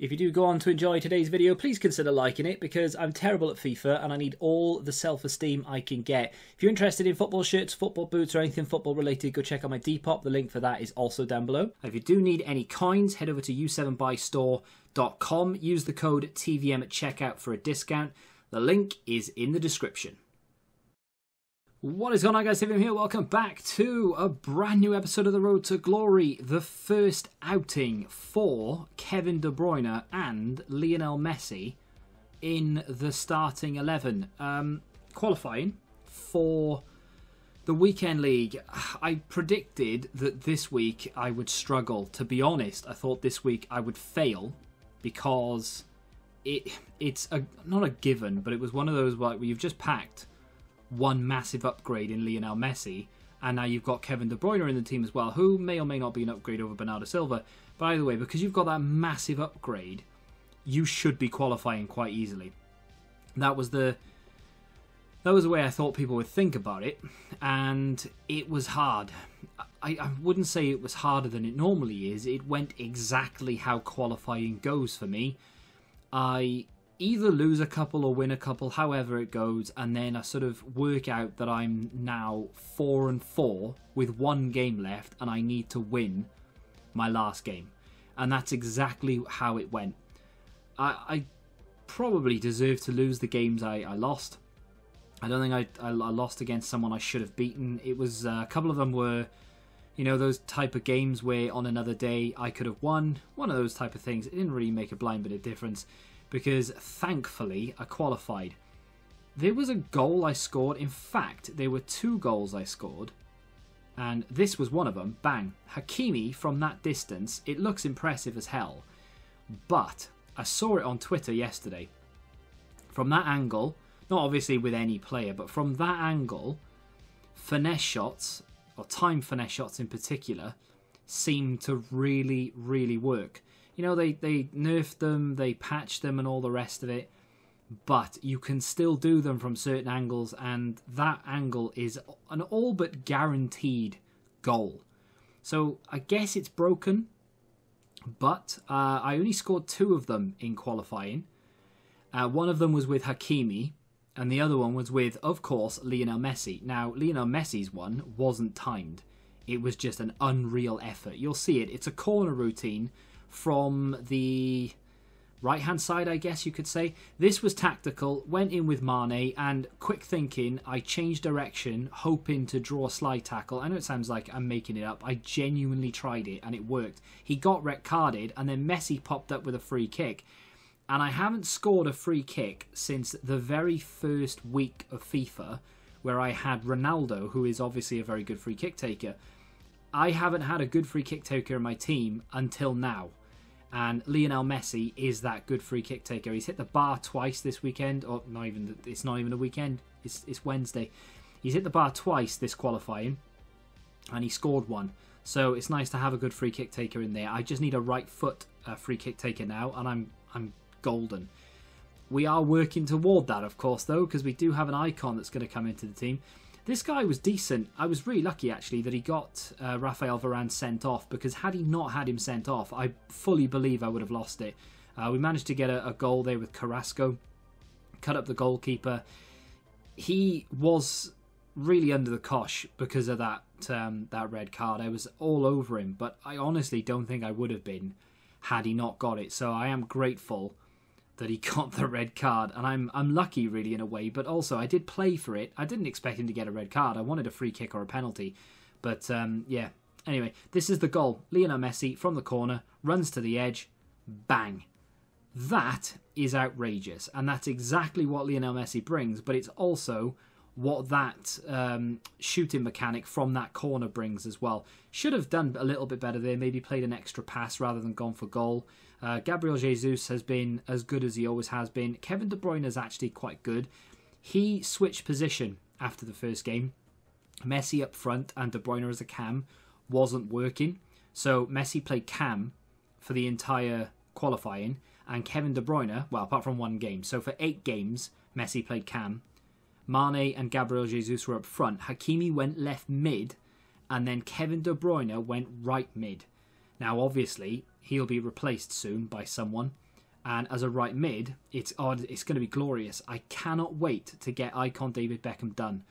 If you do go on to enjoy today's video, please consider liking it because I'm terrible at FIFA and I need all the self-esteem I can get. If you're interested in football shirts, football boots or anything football related, go check out my Depop. The link for that is also down below. If you do need any coins, head over to u7buystore.com. Use the code TVM at checkout for a discount. The link is in the description. What is going on guys, TVM here, welcome back to a brand new episode of The Road to Glory, the first outing for Kevin De Bruyne and Lionel Messi in the starting 11. Um, qualifying for the Weekend League, I predicted that this week I would struggle. To be honest, I thought this week I would fail because it it's a not a given, but it was one of those where you've just packed one massive upgrade in Lionel Messi, and now you've got Kevin De Bruyne in the team as well, who may or may not be an upgrade over Bernardo Silva. By the way, because you've got that massive upgrade, you should be qualifying quite easily. That was the that was the way I thought people would think about it, and it was hard. I, I wouldn't say it was harder than it normally is. It went exactly how qualifying goes for me. I either lose a couple or win a couple, however it goes, and then I sort of work out that I'm now four and four with one game left, and I need to win my last game, and that's exactly how it went. I, I probably deserve to lose the games I, I lost. I don't think I, I, I lost against someone I should have beaten. It was uh, a couple of them were, you know, those type of games where on another day I could have won. One of those type of things. It didn't really make a blind bit of difference because thankfully I qualified. There was a goal I scored. In fact, there were two goals I scored. And this was one of them. Bang. Hakimi from that distance. It looks impressive as hell. But I saw it on Twitter yesterday. From that angle, not obviously with any player, but from that angle, finesse shots, or time finesse shots in particular, seem to really, really work you know, they, they nerfed them, they patched them, and all the rest of it. But you can still do them from certain angles, and that angle is an all but guaranteed goal. So I guess it's broken, but uh, I only scored two of them in qualifying. Uh, one of them was with Hakimi, and the other one was with, of course, Lionel Messi. Now, Lionel Messi's one wasn't timed. It was just an unreal effort. You'll see it. It's a corner routine from the right hand side, I guess you could say. This was tactical, went in with Mane, and quick thinking, I changed direction, hoping to draw a slide tackle. I know it sounds like I'm making it up. I genuinely tried it, and it worked. He got red carded, and then Messi popped up with a free kick. And I haven't scored a free kick since the very first week of FIFA, where I had Ronaldo, who is obviously a very good free kick taker. I haven't had a good free kick taker in my team until now and Lionel Messi is that good free kick taker. He's hit the bar twice this weekend, or not even. It's not even a weekend. It's it's Wednesday. He's hit the bar twice this qualifying, and he scored one. So it's nice to have a good free kick taker in there. I just need a right foot uh, free kick taker now, and I'm I'm golden. We are working toward that, of course, though, because we do have an icon that's going to come into the team. This guy was decent. I was really lucky actually that he got uh, Rafael Varane sent off because had he not had him sent off, I fully believe I would have lost it. Uh, we managed to get a, a, goal there with Carrasco, cut up the goalkeeper. He was really under the cosh because of that um, that red card. I was all over him, but I honestly don't think I would have been had he not got it. So I am grateful that he got the red card, and I'm I'm lucky really in a way. But also, I did play for it. I didn't expect him to get a red card. I wanted a free kick or a penalty, but um, yeah. Anyway, this is the goal. Lionel Messi from the corner runs to the edge, bang. That is outrageous, and that's exactly what Lionel Messi brings. But it's also what that um, shooting mechanic from that corner brings as well. Should have done a little bit better there, maybe played an extra pass rather than gone for goal. Uh, Gabriel Jesus has been as good as he always has been. Kevin De Bruyne is actually quite good. He switched position after the first game. Messi up front and De Bruyne as a cam wasn't working. So Messi played cam for the entire qualifying, and Kevin De Bruyne, well, apart from one game. So for eight games, Messi played cam. Mane and Gabriel Jesus were up front. Hakimi went left mid, and then Kevin De Bruyne went right mid. Now, obviously, he'll be replaced soon by someone. And as a right mid, it's odd. It's going to be glorious. I cannot wait to get icon David Beckham done.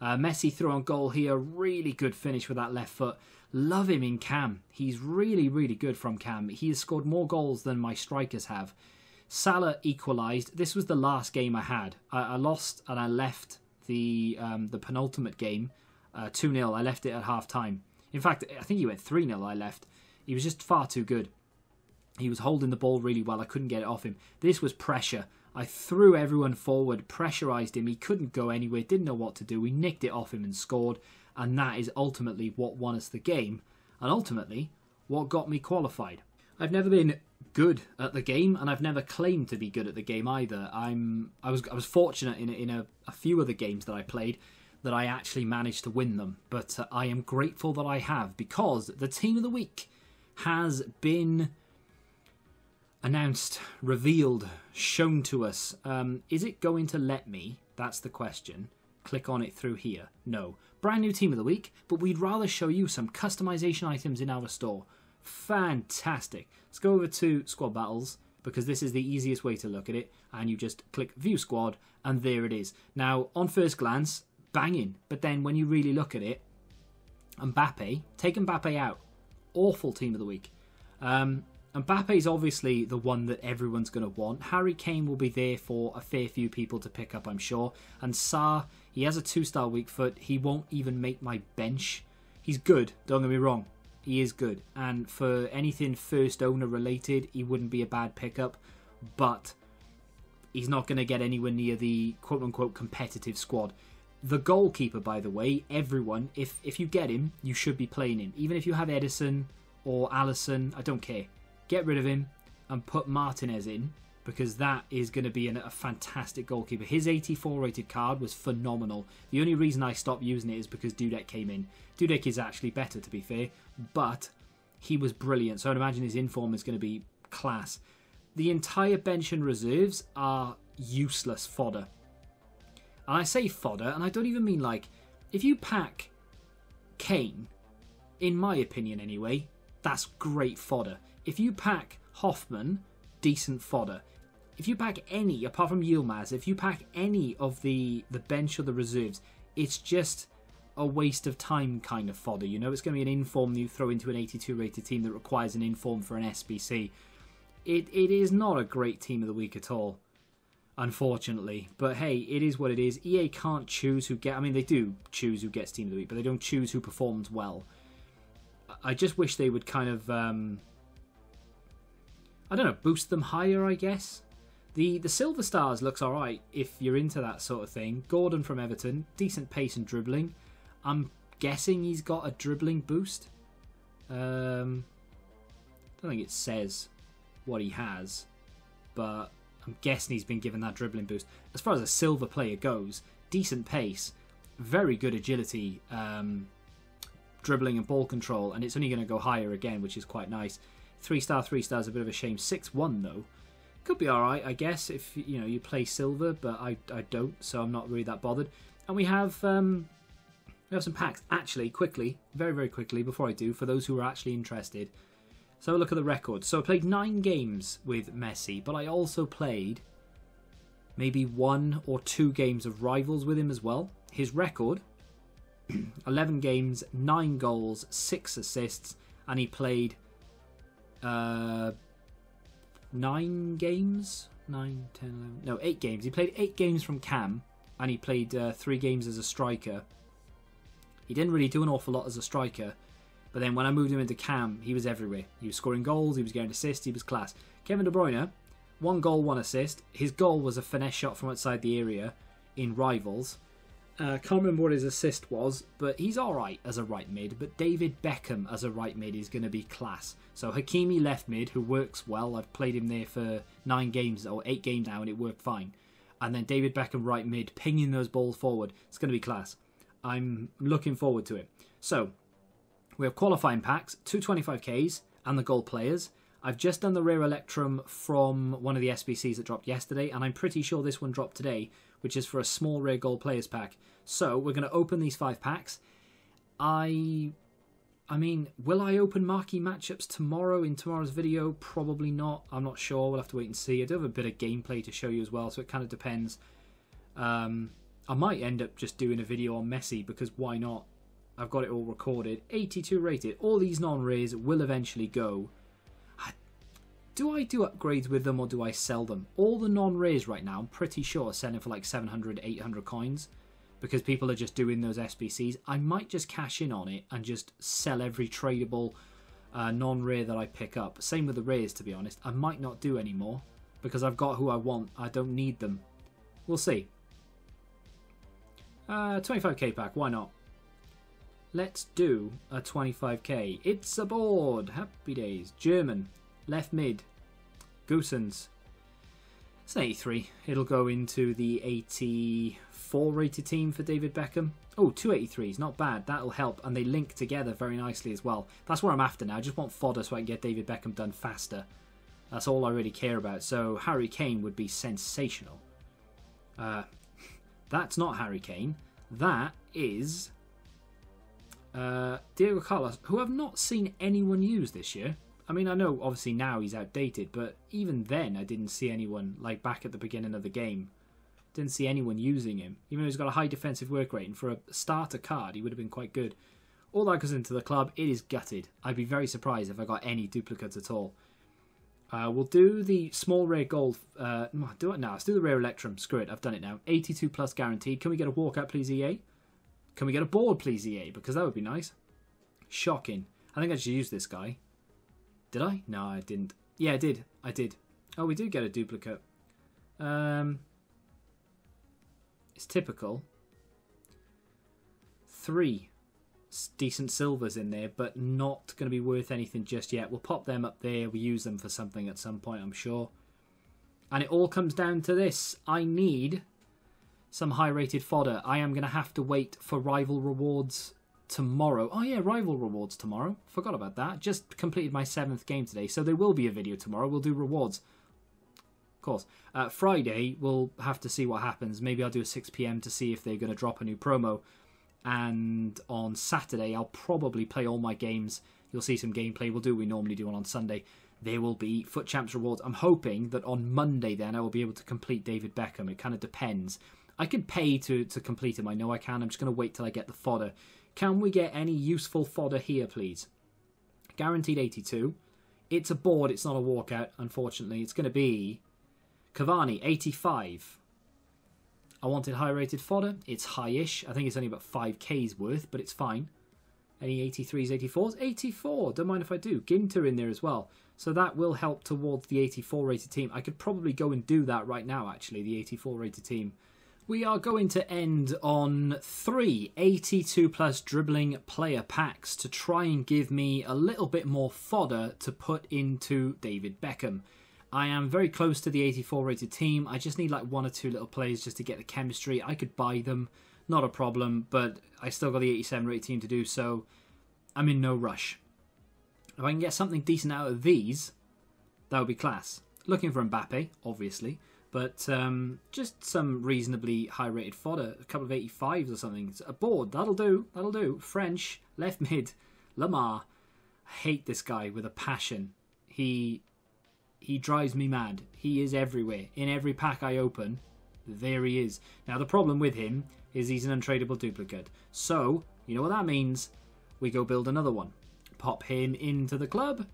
Uh, Messi through on goal here. Really good finish with that left foot. Love him in Cam. He's really, really good from Cam. He has scored more goals than my strikers have. Salah equalised. This was the last game I had. I, I lost and I left the um, the penultimate game uh, 2 0. I left it at half time. In fact, I think he went 3 0. I left. He was just far too good. He was holding the ball really well. I couldn't get it off him. This was pressure. I threw everyone forward, pressurised him. He couldn't go anywhere, didn't know what to do. We nicked it off him and scored. And that is ultimately what won us the game. And ultimately, what got me qualified. I've never been good at the game, and I've never claimed to be good at the game either. I'm I was I was fortunate in a, in a, a few of the games that I played that I actually managed to win them, but uh, I am grateful that I have because the team of the week has been announced, revealed, shown to us. Um, is it going to let me? That's the question. Click on it through here. No. Brand new team of the week, but we'd rather show you some customization items in our store. Fantastic. Let's go over to squad battles because this is the easiest way to look at it. And you just click view squad, and there it is. Now, on first glance, banging. But then when you really look at it, Mbappe, take Mbappe out. Awful team of the week. Um, Mbappe is obviously the one that everyone's going to want. Harry Kane will be there for a fair few people to pick up, I'm sure. And Sarr, he has a two-star weak foot. He won't even make my bench. He's good, don't get me wrong. He is good. And for anything first owner related, he wouldn't be a bad pickup. But he's not going to get anywhere near the quote-unquote competitive squad. The goalkeeper, by the way, everyone, if, if you get him, you should be playing him. Even if you have Ederson or Alisson, I don't care get rid of him and put Martinez in because that is going to be an, a fantastic goalkeeper. His 84 rated card was phenomenal. The only reason I stopped using it is because Dudek came in. Dudek is actually better, to be fair, but he was brilliant. So I'd imagine his inform is going to be class. The entire bench and reserves are useless fodder. And I say fodder, and I don't even mean like if you pack Kane, in my opinion anyway, that's great fodder. If you pack Hoffman, decent fodder. If you pack any, apart from Yilmaz, if you pack any of the, the bench or the reserves, it's just a waste of time kind of fodder. You know, it's going to be an inform you throw into an 82 rated team that requires an inform for an SBC. It it is not a great team of the week at all, unfortunately. But hey, it is what it is. EA can't choose who get. I mean, they do choose who gets team of the week, but they don't choose who performs well. I just wish they would kind of. Um, I don't know, boost them higher, I guess. The the Silver Stars looks alright if you're into that sort of thing. Gordon from Everton, decent pace and dribbling. I'm guessing he's got a dribbling boost. Um, I don't think it says what he has, but I'm guessing he's been given that dribbling boost. As far as a silver player goes, decent pace, very good agility, um, dribbling and ball control, and it's only going to go higher again, which is quite nice. Three star, three star is a bit of a shame. Six one though, could be all right, I guess, if you know you play silver, but I I don't, so I'm not really that bothered. And we have um, we have some packs. Actually, quickly, very very quickly, before I do, for those who are actually interested. So look at the record. So I played nine games with Messi, but I also played maybe one or two games of rivals with him as well. His record 11 games, 9 goals, 6 assists, and he played uh, nine games, nine, ten, 11, no, eight games. He played eight games from Cam, and he played uh, three games as a striker. He didn't really do an awful lot as a striker, but then when I moved him into Cam, he was everywhere. He was scoring goals, he was getting assists, he was class. Kevin De Bruyne, one goal, one assist. His goal was a finesse shot from outside the area in Rivals. Uh, can't remember what his assist was, but he's alright as a right mid. But David Beckham as a right mid is going to be class. So Hakimi left mid, who works well. I've played him there for nine games or eight games now, and it worked fine. And then David Beckham right mid, pinging those balls forward. It's going to be class. I'm looking forward to it. So we have qualifying packs, two 25ks, and the gold players. I've just done the rare Electrum from one of the SBCs that dropped yesterday, and I'm pretty sure this one dropped today, which is for a small rare gold players pack. So we're going to open these five packs. I I mean, will I open marquee matchups tomorrow in tomorrow's video? Probably not. I'm not sure. We'll have to wait and see. I do have a bit of gameplay to show you as well, so it kind of depends. Um, I might end up just doing a video on Messi because why not? I've got it all recorded. 82 rated. All these non-rays will eventually go. Do I do upgrades with them or do I sell them? All the non-rays right now, I'm pretty sure, are selling for like 700, 800 coins because people are just doing those SBCs. I might just cash in on it and just sell every tradable uh, non-rare that I pick up. Same with the rares, to be honest. I might not do anymore because I've got who I want. I don't need them. We'll see. Uh, 25k pack, why not? Let's do a 25k. It's aboard. Happy days. German. Left mid. Gosens. It's an 83. It'll go into the 84 rated team for David Beckham. Oh, 283s, not bad. That'll help. And they link together very nicely as well. That's what I'm after now. I just want fodder so I can get David Beckham done faster. That's all I really care about. So Harry Kane would be sensational. Uh, that's not Harry Kane. That is uh, Diego Carlos, who I've not seen anyone use this year. I mean, I know obviously now he's outdated, but even then I didn't see anyone like back at the beginning of the game didn't see anyone using him. Even though he's got a high defensive work rate, and for a starter card, he would have been quite good. All that goes into the club. It is gutted. I'd be very surprised if I got any duplicates at all. Uh, we'll do the small rare gold. Uh, do it now. Let's do the rare electrum. Screw it. I've done it now. 82 plus guaranteed. Can we get a walkout, please, EA? Can we get a board, please, EA? Because that would be nice. Shocking. I think I should use this guy. Did I? No, I didn't. Yeah, I did. I did. Oh, we did get a duplicate. Um, it's typical. Three decent silvers in there, but not going to be worth anything just yet. We'll pop them up there. We'll use them for something at some point, I'm sure. And it all comes down to this. I need some high-rated fodder. I am going to have to wait for rival rewards tomorrow. Oh yeah, rival rewards tomorrow. Forgot about that. Just completed my seventh game today, so there will be a video tomorrow. We'll do rewards Of course. Uh, Friday, we'll have to see what happens. Maybe I'll do a 6 p.m. to see if they're going to drop a new promo. And on Saturday, I'll probably play all my games. You'll see some gameplay. We'll do what we normally do on Sunday. There will be FUT Champs rewards. I'm hoping that on Monday, then, I will be able to complete David Beckham. It kind of depends. I can pay to, to complete him. I know I can. I'm just going to wait till I get the fodder. Can we get any useful fodder here, please? Guaranteed 82. It's a board. It's not a walkout, unfortunately. It's going to be Cavani, 85. I wanted high rated fodder. It's high-ish. I think it's only about 5k's worth, but it's fine. Any 83s, 84s? 84. Don't mind if I do. Ginter in there as well. So that will help towards the 84 rated team. I could probably go and do that right now, actually, the 84 rated team. We are going to end on three 82 plus dribbling player packs to try and give me a little bit more fodder to put into David Beckham. I am very close to the 84 rated team. I just need like one or two little players just to get the chemistry. I could buy them, not a problem, but I still got the 87 rated team to do so. I'm in no rush. If I can get something decent out of these, that would be class. Looking for Mbappe, obviously, but um, just some reasonably high rated fodder, a couple of 85s or something. It's a board, that'll do, that'll do. French, left mid, Lemar. I hate this guy with a passion. He he drives me mad. He is everywhere. In every pack I open, there he is. Now, the problem with him is he's an untradeable duplicate. So, you know what that means? We go build another one. Pop him into the club,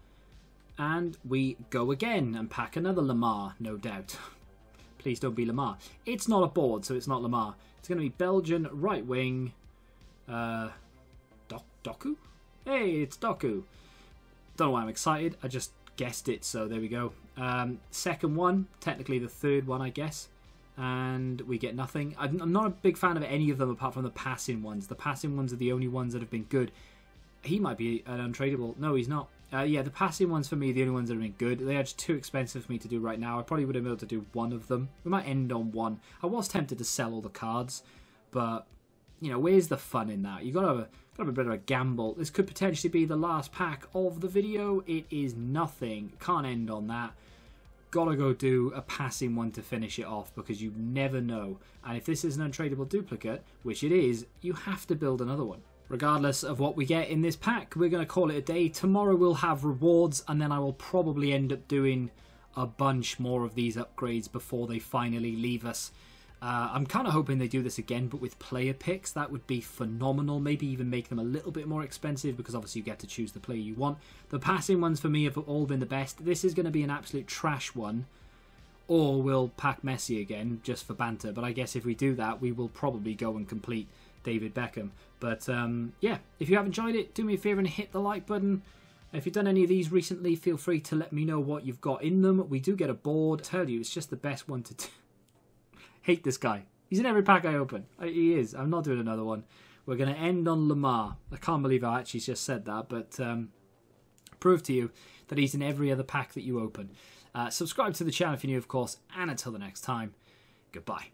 and we go again and pack another Lemar, no doubt. Please don't be Lemar. It's not a board, so it's not Lemar. It's going to be Belgian right wing. Uh, Doku? Hey, it's Doku. Don't know why I'm excited. I just guessed it, so there we go. Um, second one, technically the third one, I guess. And we get nothing. I'm not a big fan of any of them apart from the passing ones. The passing ones are the only ones that have been good. He might be an untradeable. No, he's not. Uh, yeah, the passing ones for me, the only ones that have been good. They are just too expensive for me to do right now. I probably would have been able to do one of them. We might end on one. I was tempted to sell all the cards, but you know, where's the fun in that? You got to have a got to have a bit of a gamble. This could potentially be the last pack of the video. It is nothing. Can't end on that. Gotta go do a passing one to finish it off because you never know. And if this is an untradeable duplicate, which it is, you have to build another one. Regardless of what we get in this pack, we're going to call it a day. Tomorrow we'll have rewards, and then I will probably end up doing a bunch more of these upgrades before they finally leave us. Uh, I'm kind of hoping they do this again, but with player picks, that would be phenomenal. Maybe even make them a little bit more expensive because obviously you get to choose the player you want. The passing ones for me have all been the best. This is going to be an absolute trash one. Or we'll pack Messi again just for banter. But I guess if we do that, we will probably go and complete David Beckham. But um, yeah, if you have enjoyed it, do me a favour and hit the like button. If you've done any of these recently, feel free to let me know what you've got in them. We do get a board. I tell you, it's just the best one to do. Hate this guy. He's in every pack I open. He is. I'm not doing another one. We're going to end on Lemar. I can't believe I actually just said that, but um, prove to you that he's in every other pack that you open. Uh, subscribe to the channel if you're new, of course, and until the next time, goodbye.